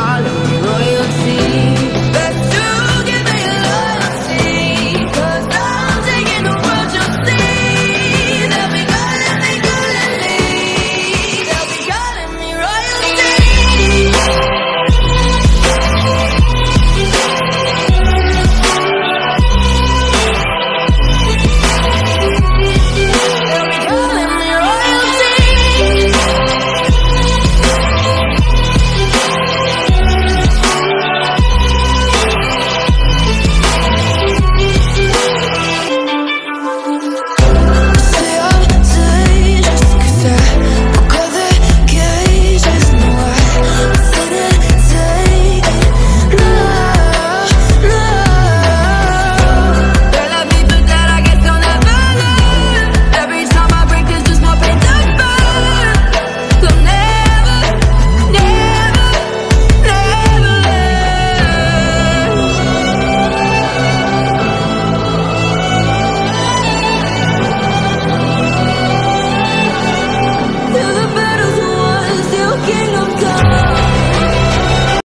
darling royalty.